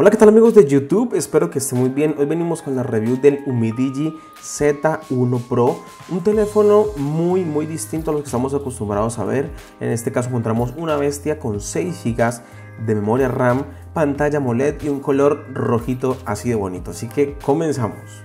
Hola, ¿qué tal amigos de YouTube? Espero que estén muy bien. Hoy venimos con la review del Umidigi Z1 Pro, un teléfono muy muy distinto a lo que estamos acostumbrados a ver. En este caso encontramos una bestia con 6 GB de memoria RAM, pantalla AMOLED y un color rojito así de bonito. Así que comenzamos.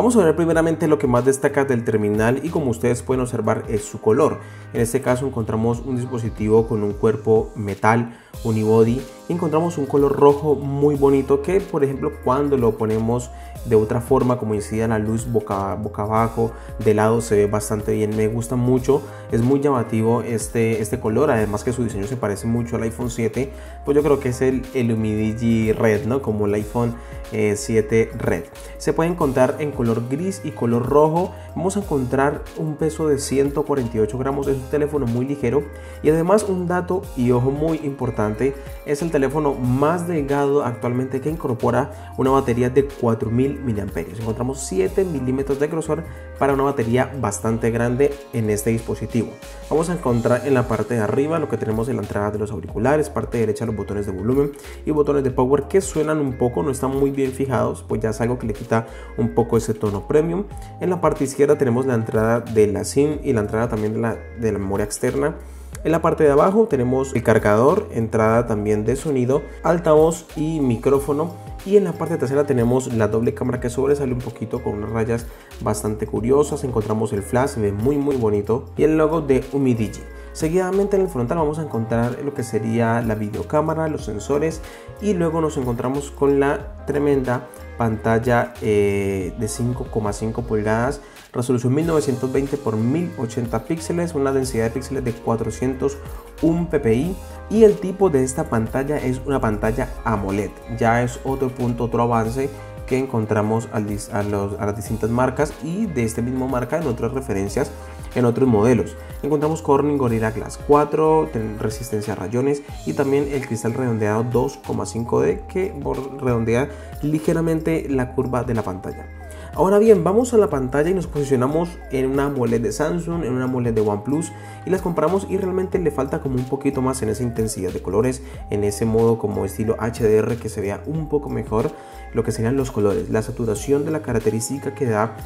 Vamos a ver primeramente lo que más destaca del terminal y como ustedes pueden observar es su color. En este caso encontramos un dispositivo con un cuerpo metal unibody encontramos un color rojo muy bonito que por ejemplo cuando lo ponemos de otra forma como incide la luz boca, boca abajo de lado se ve bastante bien me gusta mucho es muy llamativo este, este color además que su diseño se parece mucho al iPhone 7 pues yo creo que es el, el Humidigi Red no como el iPhone 7 eh, Red. Se puede encontrar en color gris y color rojo. Vamos a encontrar un peso de 148 gramos es un teléfono muy ligero. Y además un dato y ojo muy importante es el teléfono más delgado actualmente que incorpora una batería de 4000 mAh. Encontramos 7 milímetros de grosor para una batería bastante grande en este dispositivo. Vamos a encontrar en la parte de arriba lo que tenemos en la entrada de los auriculares, parte derecha los botones de volumen y botones de power que suenan un poco, no están muy bien fijados, pues ya es algo que le quita un poco ese tono premium. En la parte izquierda tenemos la entrada de la SIM y la entrada también de la, de la memoria externa en la parte de abajo tenemos el cargador, entrada también de sonido, altavoz y micrófono. Y en la parte trasera tenemos la doble cámara que sobresale un poquito con unas rayas bastante curiosas. Encontramos el flash, se ve muy muy bonito. Y el logo de Umidigi. Seguidamente en el frontal vamos a encontrar lo que sería la videocámara, los sensores y luego nos encontramos con la tremenda pantalla eh, de 5,5 pulgadas resolución 1920 x 1080 píxeles, una densidad de píxeles de 401 ppi y el tipo de esta pantalla es una pantalla AMOLED. Ya es otro punto, otro avance que encontramos a, las distintas marcas y de este mismo marca en otras referencias en otros modelos. Encontramos Corning Gorilla Glass 4, resistencia a rayones y también el cristal redondeado 2,5D que redondea ligeramente la curva de la pantalla. Ahora bien, vamos a la pantalla y nos posicionamos en una AMOLED de Samsung, en una AMOLED de OnePlus y las comparamos y realmente le falta como un poquito más en esa intensidad de colores, en ese modo como estilo HDR que se vea un poco mejor lo que serían los colores, la saturación de la característica que da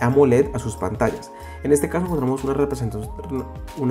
AMOLED a sus pantallas. En este caso encontramos una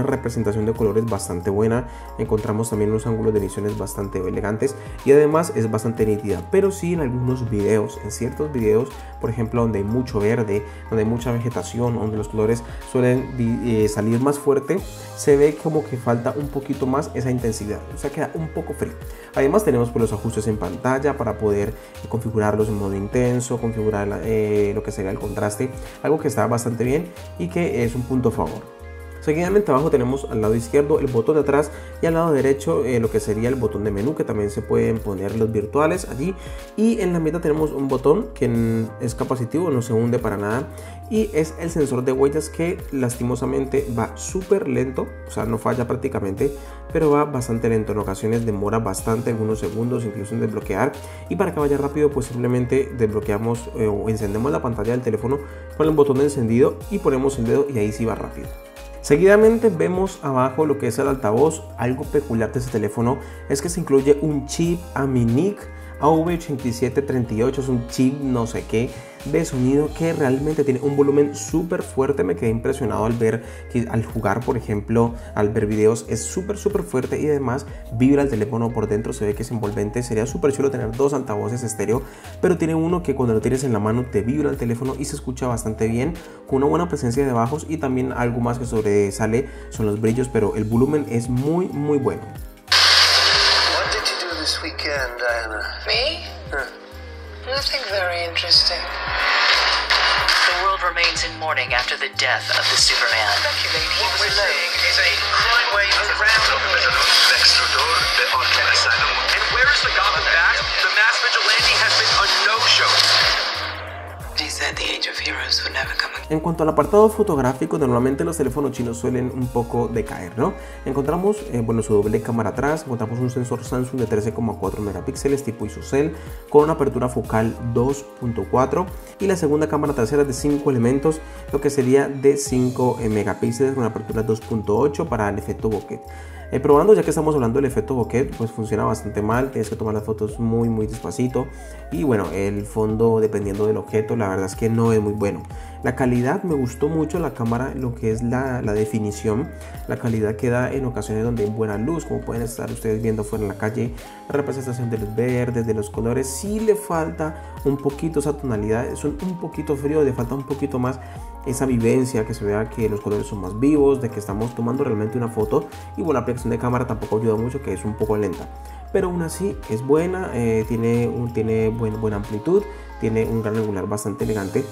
representación, de colores bastante buena, encontramos también unos ángulos de emisiones bastante elegantes y además es bastante nítida, pero sí en algunos videos, en ciertos videos, por ejemplo donde hay mucho verde, donde hay mucha vegetación, donde los colores suelen eh, salir más fuerte, se ve como que falta un poquito más esa intensidad, o sea queda un poco frío. Además tenemos pues, los ajustes en pantalla para poder configurarlos en modo intenso, configurar eh, lo que sería el contraste, algo que está bastante bien y que es un punto favor. Seguidamente abajo tenemos al lado izquierdo el botón de atrás y al lado derecho eh, lo que sería el botón de menú que también se pueden poner los virtuales allí. Y en la mitad tenemos un botón que es capacitivo, no se hunde para nada. Y es el sensor de huellas que lastimosamente va súper lento, o sea no falla prácticamente, pero va bastante lento, en ocasiones demora bastante, algunos segundos incluso en desbloquear. Y para que vaya rápido pues simplemente desbloqueamos eh, o encendemos la pantalla del teléfono con el botón de encendido y ponemos el dedo y ahí sí va rápido. Seguidamente vemos abajo lo que es el altavoz. Algo peculiar de este teléfono es que se incluye un chip Aminic AV8738 es un chip no sé qué de sonido que realmente tiene un volumen súper fuerte. Me quedé impresionado al ver que al jugar, por ejemplo, al ver videos, es súper, súper fuerte y además vibra el teléfono por dentro. Se ve que es envolvente. Sería súper chulo tener dos altavoces estéreo, pero tiene uno que cuando lo tienes en la mano te vibra el teléfono y se escucha bastante bien, con una buena presencia de bajos y también algo más que sobresale son los brillos, pero el volumen es muy, muy bueno. Nothing very interesting. The world remains in mourning after the death of the Superman. Speculate what En cuanto al apartado fotográfico, normalmente los teléfonos chinos suelen un poco decaer, ¿no? Encontramos, eh, bueno, su doble cámara atrás, encontramos un sensor Samsung de 13,4 megapíxeles tipo ISOCELL con una apertura focal 2.4 y la segunda cámara trasera de 5 elementos, lo que sería de 5 eh, megapíxeles con apertura 2.8 para el efecto bokeh. Eh, probando, ya que estamos hablando del efecto bokeh, pues funciona bastante mal, tienes que tomar las fotos muy muy despacito. Y bueno, el fondo dependiendo del objeto, la verdad es que no es muy bueno. La calidad me gustó mucho la cámara, lo que es la, la definición, la calidad que da en ocasiones donde hay buena luz, como pueden estar ustedes viendo fuera en la calle, la representación de los verdes, de los colores, sí le falta un poquito esa tonalidad, son un poquito frío, le falta un poquito más esa vivencia, que se vea que los colores son más vivos, de que estamos tomando realmente una foto y bueno, la aplicación de cámara tampoco ayuda mucho, que es un poco lenta. Pero aún así es buena, eh, tiene, un, tiene buen, buena amplitud, tiene un gran angular bastante elegante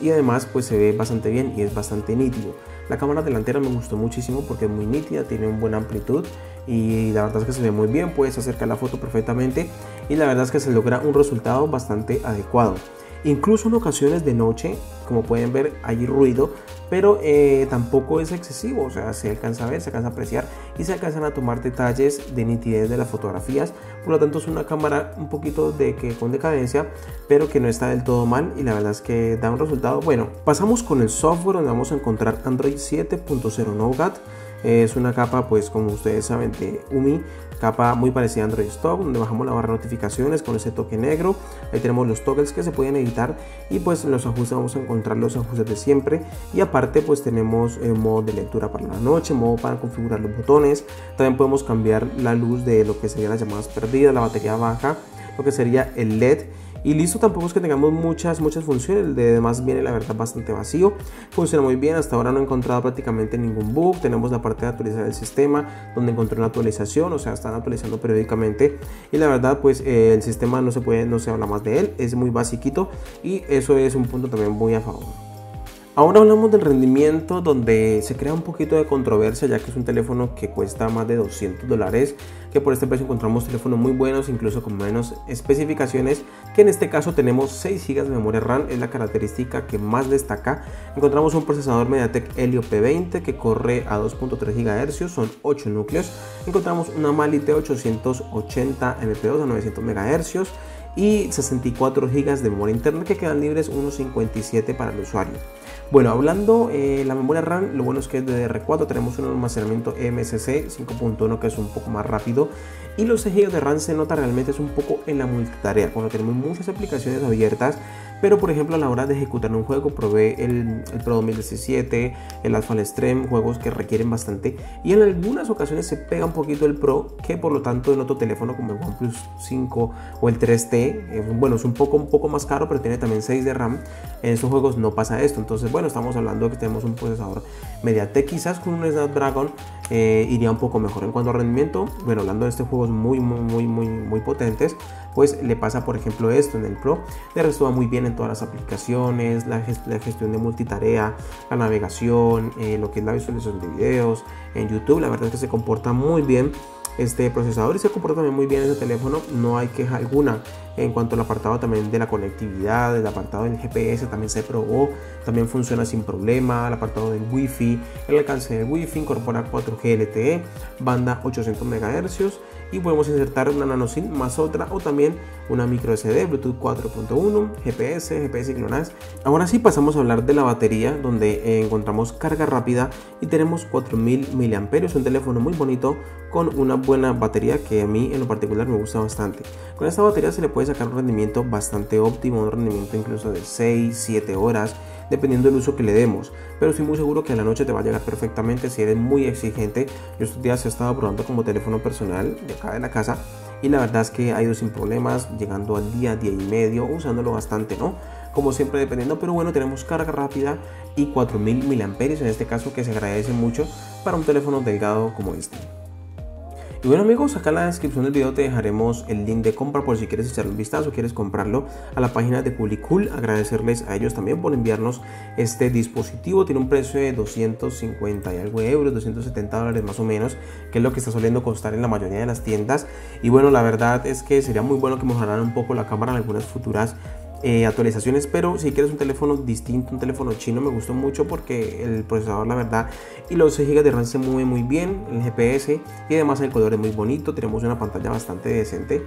y además pues se ve bastante bien y es bastante nítido. La cámara delantera me gustó muchísimo porque es muy nítida, tiene una buena amplitud y la verdad es que se ve muy bien, puedes acercar la foto perfectamente y la verdad es que se logra un resultado bastante adecuado. Incluso en ocasiones de noche, como pueden ver, hay ruido, pero eh, tampoco es excesivo, o sea, se alcanza a ver, se alcanza a apreciar y se alcanzan a tomar detalles de nitidez de las fotografías. Por lo tanto, es una cámara un poquito de que con decadencia, pero que no está del todo mal y la verdad es que da un resultado bueno. Pasamos con el software donde vamos a encontrar Android 7.0 Nougat. Es una capa, pues como ustedes saben, de UMI, capa muy parecida a Android Stock, donde bajamos la barra de notificaciones con ese toque negro. Ahí tenemos los toggles que se pueden editar y pues en los ajustes vamos a encontrar los ajustes de siempre. Y aparte pues tenemos el modo de lectura para la noche, modo para configurar los botones. También podemos cambiar la luz de lo que serían las llamadas perdidas, la batería baja, lo que sería el LED y listo, tampoco es que tengamos muchas, muchas funciones. El de demás viene la verdad bastante vacío. Funciona muy bien. Hasta ahora no he encontrado prácticamente ningún bug. Tenemos la parte de actualizar el sistema donde encontré una actualización. O sea, están actualizando periódicamente. Y la verdad, pues eh, el sistema no se puede, no se habla más de él. Es muy basiquito. Y eso es un punto también muy a favor. Ahora hablamos del rendimiento donde se crea un poquito de controversia ya que es un teléfono que cuesta más de 200 dólares que por este precio encontramos teléfonos muy buenos incluso con menos especificaciones que en este caso tenemos 6 GB de memoria RAM es la característica que más destaca. Encontramos un procesador MediaTek Helio P20 que corre a 2.3 GHz son 8 núcleos. Encontramos una Mali T880 MP2 a 900 MHz y 64 GB de memoria interna que quedan libres unos 57 para el usuario. Bueno, hablando eh, la memoria RAM, lo bueno es que es de DDR4 tenemos un almacenamiento MSC 5.1 que es un poco más rápido y los 6 GB de RAM se nota realmente es un poco en la multitarea, cuando tenemos muchas aplicaciones abiertas pero por ejemplo a la hora de ejecutar un juego probé el, el Pro 2017, el Alpha Extreme, juegos que requieren bastante. Y en algunas ocasiones se pega un poquito el Pro que por lo tanto en otro teléfono como el OnePlus 5 o el 3T, eh, bueno es un poco, un poco más caro pero tiene también 6 de RAM, en estos juegos no pasa esto, entonces bueno estamos hablando de que tenemos un procesador MediaTek quizás con un Snapdragon eh, iría un poco mejor. En cuanto a rendimiento, bueno, hablando de estos juegos muy, muy, muy, muy, muy potentes, pues le pasa, por ejemplo, esto en el Pro. Le resuelve muy bien en todas las aplicaciones, la, gestión de multitarea, la navegación, eh, lo que es la visualización de videos en YouTube. La verdad es que se comporta muy bien este procesador y se comporta también muy bien ese teléfono. No hay queja alguna en cuanto al apartado también de la conectividad, el apartado del GPS también se probó, también funciona sin problema, el apartado del Wi-Fi, el alcance del Wi-Fi incorpora 4G LTE, banda 800 MHz y podemos insertar una nano SIM más otra o también una micro SD, Bluetooth 4.1, GPS, GPS GLONASS. Ahora sí pasamos a hablar de la batería donde encontramos carga rápida y tenemos 4000 mAh, un teléfono muy bonito con una buena batería que a mí en lo particular me gusta bastante. Con esta batería se le puede sacar un rendimiento bastante óptimo, un rendimiento incluso de 6-7 horas dependiendo del uso que le demos. Pero estoy muy seguro que a la noche te va a llegar perfectamente si eres muy exigente. Yo estos días he estado probando como teléfono personal de acá de la casa y la verdad es que ha ido sin problemas, llegando al día, día y medio, usándolo bastante, ¿no? Como siempre dependiendo, pero bueno, tenemos carga rápida y 4000 mAh en este caso que se agradece mucho para un teléfono delgado como este. Y bueno amigos, acá en la descripción del video te dejaremos el link de compra por si quieres echarle un vistazo, quieres comprarlo a la página de Cool. Agradecerles a ellos también por enviarnos este dispositivo. Tiene un precio de 250 y algo de euros, 270 dólares más o menos, que es lo que está soliendo costar en la mayoría de las tiendas. Y bueno, la verdad es que sería muy bueno que mejoraran un poco la cámara en algunas futuras eh, actualizaciones, pero si quieres un teléfono distinto, un teléfono chino, me gustó mucho porque el procesador, la verdad, y los 6 GB de RAM se mueven muy bien, el GPS y además el color es muy bonito, tenemos una pantalla bastante decente.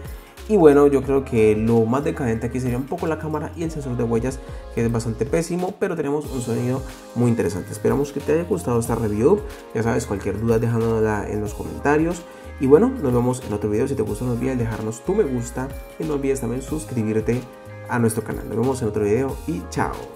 Y bueno, yo creo que lo más decadente aquí sería un poco la cámara y el sensor de huellas, que es bastante pésimo, pero tenemos un sonido muy interesante. Esperamos que te haya gustado esta review. Ya sabes, cualquier duda dejándola en los comentarios. Y bueno, nos vemos en otro video. Si te gustó, no olvides dejarnos tu me gusta y no olvides también suscribirte a nuestro canal. Nos vemos en otro video y chao.